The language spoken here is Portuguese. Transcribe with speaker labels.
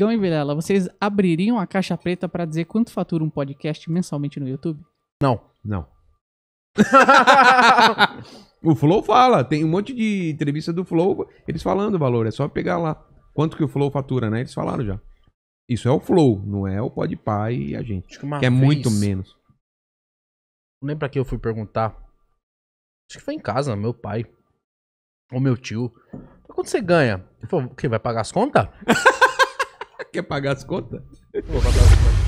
Speaker 1: Igão e Vilela, vocês abririam a caixa preta pra dizer quanto fatura um podcast mensalmente no YouTube?
Speaker 2: Não.
Speaker 3: Não. o Flow fala, tem um monte de entrevista do Flow, eles falando o valor, é só pegar lá. Quanto que o Flow fatura, né? Eles falaram já. Isso é o Flow, não é o Podpah e a gente.
Speaker 2: Acho que uma
Speaker 3: Que é
Speaker 2: vez-
Speaker 3: muito menos.
Speaker 2: Não lembro pra que eu fui perguntar. Acho que foi em casa, meu pai. Ou meu tio. Quanto você ganha? Ele falou, o quê? Vai pagar as contas?
Speaker 3: Quer pagar as contas?
Speaker 2: Vou pagar as contas.